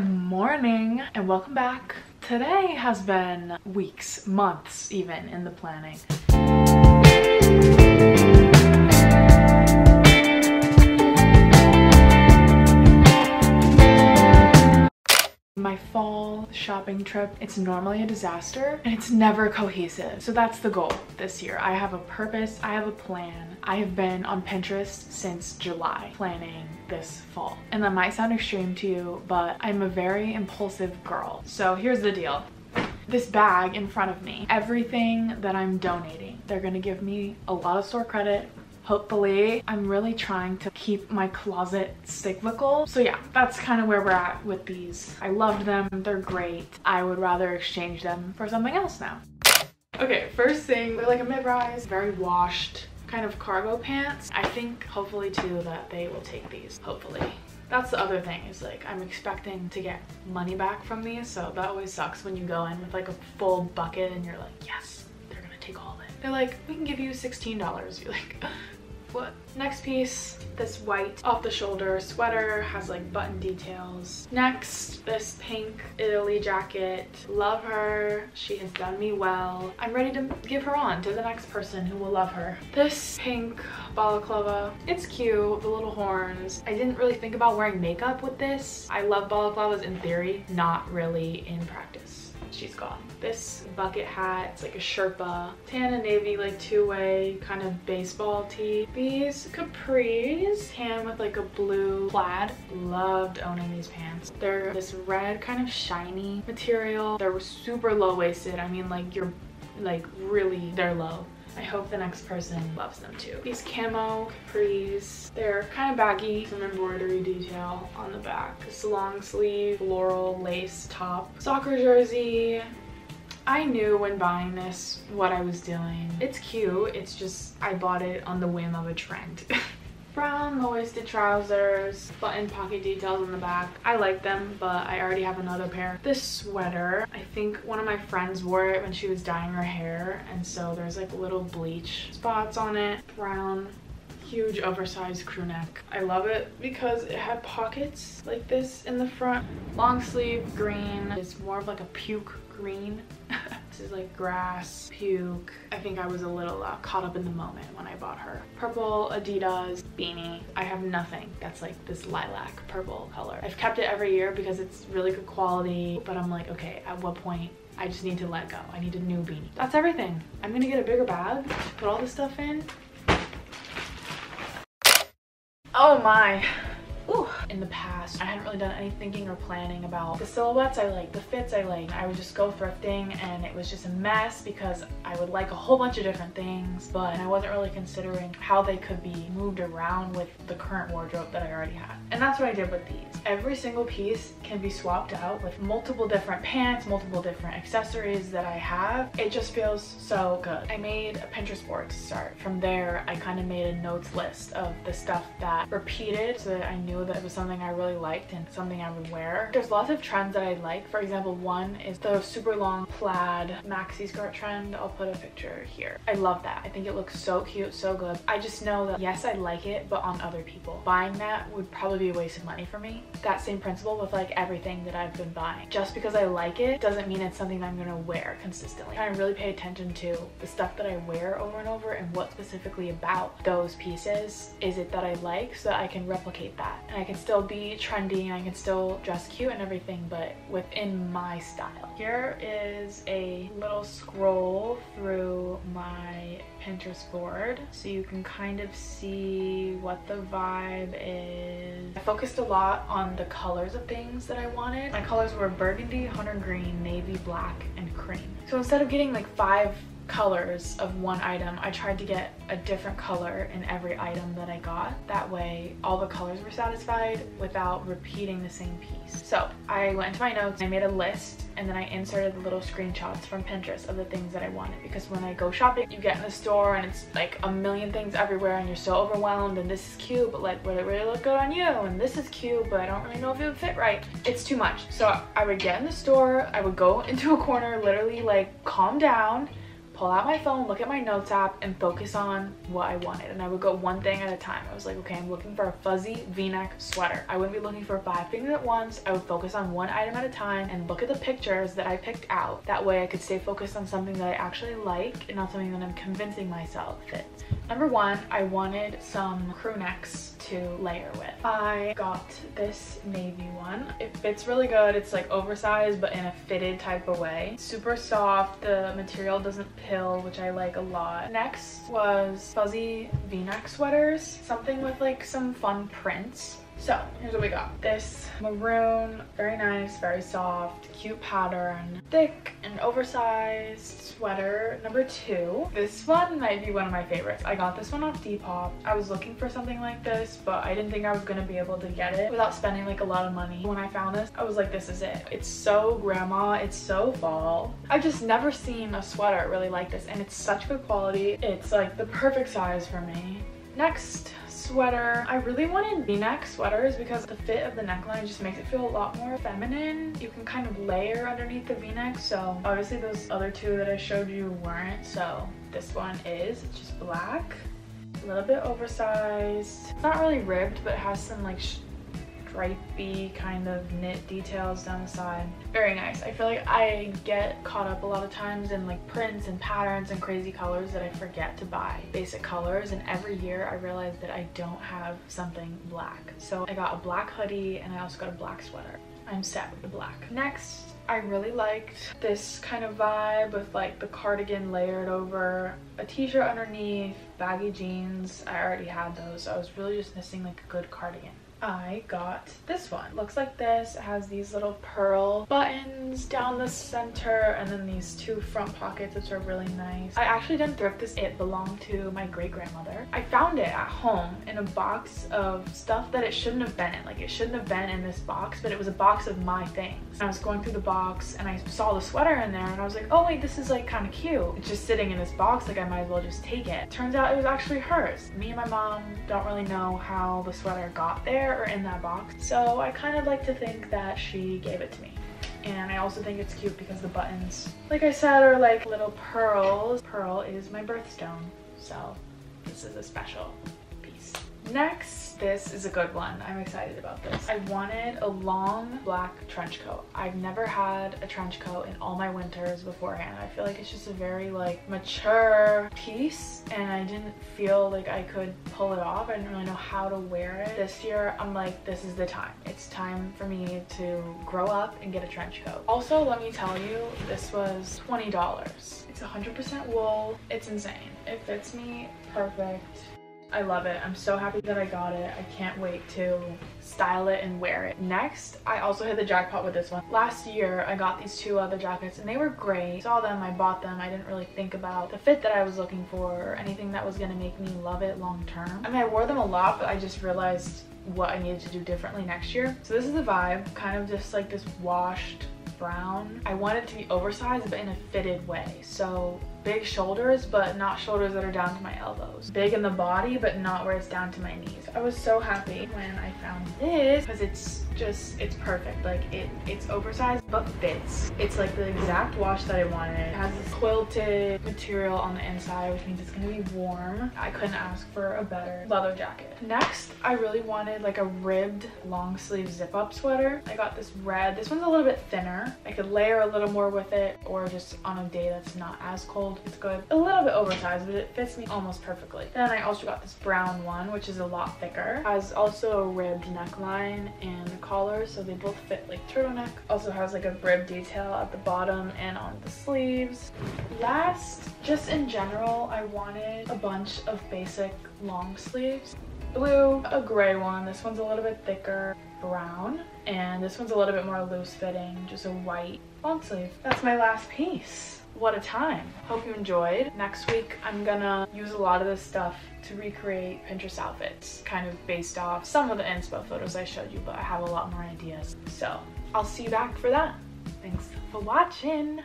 morning and welcome back. Today has been weeks, months even in the planning. My fall shopping trip, it's normally a disaster and it's never cohesive. So that's the goal this year. I have a purpose, I have a plan. I have been on Pinterest since July planning this fall. And that might sound extreme to you, but I'm a very impulsive girl. So here's the deal this bag in front of me, everything that I'm donating, they're gonna give me a lot of store credit hopefully. I'm really trying to keep my closet cyclical. So yeah, that's kind of where we're at with these. I loved them, they're great. I would rather exchange them for something else now. Okay, first thing, they're like a mid-rise, very washed kind of cargo pants. I think hopefully too that they will take these, hopefully. That's the other thing is like I'm expecting to get money back from these so that always sucks when you go in with like a full bucket and you're like yes they're gonna take all of it. They're like we can give you $16. You're like what? Next piece, this white off the shoulder sweater has like button details. Next, this pink Italy jacket. Love her. She has done me well. I'm ready to give her on to the next person who will love her. This pink balaclava. It's cute, the little horns. I didn't really think about wearing makeup with this. I love balaclavas in theory, not really in practice she's gone. This bucket hat, it's like a Sherpa, tan and navy, like two-way kind of baseball tee. These capris, tan with like a blue plaid. Loved owning these pants. They're this red kind of shiny material. They're super low-waisted. I mean like you're like really, they're low. I hope the next person loves them too. These camo capris, they're kind of baggy, some embroidery detail on the back. This long sleeve floral lace top. Soccer jersey, I knew when buying this what I was doing. It's cute, it's just I bought it on the whim of a trend. brown low-waisted trousers, button pocket details on the back. I like them, but I already have another pair. This sweater, I think one of my friends wore it when she was dyeing her hair, and so there's like little bleach spots on it. Brown huge oversized crew neck. I love it because it had pockets like this in the front. Long sleeve green. It's more of like a puke green. This is like grass, puke. I think I was a little uh, caught up in the moment when I bought her. Purple Adidas beanie. I have nothing that's like this lilac purple color. I've kept it every year because it's really good quality, but I'm like, okay, at what point I just need to let go. I need a new beanie. That's everything. I'm gonna get a bigger bag put all this stuff in. Oh my. In the past, I hadn't really done any thinking or planning about the silhouettes I like, the fits I like. I would just go thrifting and it was just a mess because I would like a whole bunch of different things, but I wasn't really considering how they could be moved around with the current wardrobe that I already had. And that's what I did with these. Every single piece can be swapped out with multiple different pants, multiple different accessories that I have. It just feels so good. I made a Pinterest board to start. From there, I kind of made a notes list of the stuff that repeated so that I knew that it was something I really liked and something I would wear. There's lots of trends that I like. For example, one is the super long plaid maxi skirt trend. I'll put a picture here. I love that. I think it looks so cute, so good. I just know that yes, I like it, but on other people. Buying that would probably be a waste of money for me. That same principle with like everything that I've been buying. Just because I like it doesn't mean it's something I'm gonna wear consistently. I really pay attention to the stuff that I wear over and over and what specifically about those pieces is it that I like so that I can replicate that and I can still be trendy and I can still dress cute and everything but within my style. Here is a little scroll through my Pinterest board so you can kind of see what the vibe is. I focused a lot on the colors of things that I wanted. My colors were burgundy, hunter green, navy, black, and cream. So instead of getting like five colors of one item, I tried to get a different color in every item that I got. That way all the colors were satisfied without repeating the same piece. So I went into my notes, I made a list and then I inserted the little screenshots from Pinterest of the things that I wanted because when I go shopping, you get in the store and it's like a million things everywhere and you're so overwhelmed and this is cute, but like would it really look good on you? And this is cute, but I don't really know if it would fit right. It's too much. So I would get in the store, I would go into a corner, literally like calm down, pull out my phone, look at my notes app, and focus on what I wanted. And I would go one thing at a time. I was like, okay, I'm looking for a fuzzy v-neck sweater. I wouldn't be looking for five things at once. I would focus on one item at a time and look at the pictures that I picked out. That way I could stay focused on something that I actually like and not something that I'm convincing myself fits. Number one, I wanted some crew necks to layer with. I got this navy one. It fits really good. It's like oversized but in a fitted type of way. Super soft. The material doesn't pill, which I like a lot. Next was fuzzy v-neck sweaters. Something with like some fun prints. So here's what we got. This maroon, very nice, very soft, cute pattern, thick and oversized sweater. Number two, this one might be one of my favorites. I got this one off Depop. I was looking for something like this, but I didn't think I was gonna be able to get it without spending like a lot of money. When I found this, I was like, this is it. It's so grandma, it's so fall. I've just never seen a sweater really like this and it's such good quality. It's like the perfect size for me. Next, sweater. I really wanted v-neck sweaters because the fit of the neckline just makes it feel a lot more feminine. You can kind of layer underneath the v-neck. So obviously those other two that I showed you weren't. So this one is, it's just black, a little bit oversized. It's not really ribbed, but it has some like stripy kind of knit details down the side. Very nice. I feel like I get caught up a lot of times in like prints and patterns and crazy colors that I forget to buy basic colors and every year I realize that I don't have something black. So I got a black hoodie and I also got a black sweater. I'm set with the black. Next, I really liked this kind of vibe with like the cardigan layered over a t-shirt underneath, baggy jeans. I already had those. So I was really just missing like a good cardigan. I got this one. Looks like this. It has these little pearl buttons down the center and then these two front pockets which are really nice. I actually didn't thrift this. It belonged to my great-grandmother. I found it at home in a box of stuff that it shouldn't have been in. Like it shouldn't have been in this box, but it was a box of my things. I was going through the box and I saw the sweater in there and I was like, oh wait, this is like kind of cute. It's just sitting in this box, like I might as well just take it. Turns out it was actually hers. Me and my mom don't really know how the sweater got there or in that box. So I kind of like to think that she gave it to me. And I also think it's cute because the buttons, like I said, are like little pearls. Pearl is my birthstone, so this is a special. Next this is a good one. I'm excited about this. I wanted a long black trench coat. I've never had a trench coat in all my winters beforehand. I feel like it's just a very like mature piece and I didn't feel like I could pull it off. I didn't really know how to wear it. This year, I'm like, this is the time. It's time for me to grow up and get a trench coat. Also, let me tell you, this was $20. It's 100% wool. It's insane. It fits me perfect. I love it. I'm so happy that I got it. I can't wait to style it and wear it. Next, I also hit the jackpot with this one. Last year, I got these two other jackets and they were great. I saw them, I bought them. I didn't really think about the fit that I was looking for or anything that was gonna make me love it long term. I mean, I wore them a lot, but I just realized what I needed to do differently next year. So this is the vibe, kind of just like this washed brown. I want it to be oversized but in a fitted way. So big shoulders but not shoulders that are down to my elbows. Big in the body but not where it's down to my knees. I was so happy when I found this because it's just it's perfect. Like it it's oversized but fits. It's like the exact wash that i wanted. It has this quilted material on the inside which means it's gonna be warm. I couldn't ask for a better leather jacket. Next i really wanted like a ribbed long sleeve zip up sweater. I got this red. This one's a little bit thinner. I could layer a little more with it or just on a day that's not as cold it's good a little bit oversized but it fits me almost perfectly. Then i also got this brown one which is a lot thicker. Has also a ribbed neckline and collar so they both fit like turtleneck. Also has like a brim detail at the bottom and on the sleeves. Last just in general i wanted a bunch of basic long sleeves. Blue a gray one. This one's a little bit thicker. Brown and this one's a little bit more loose fitting just a white long sleeve. That's my last piece what a time. Hope you enjoyed. Next week, I'm gonna use a lot of this stuff to recreate Pinterest outfits, kind of based off some of the inspo photos I showed you, but I have a lot more ideas. So I'll see you back for that. Thanks for watching.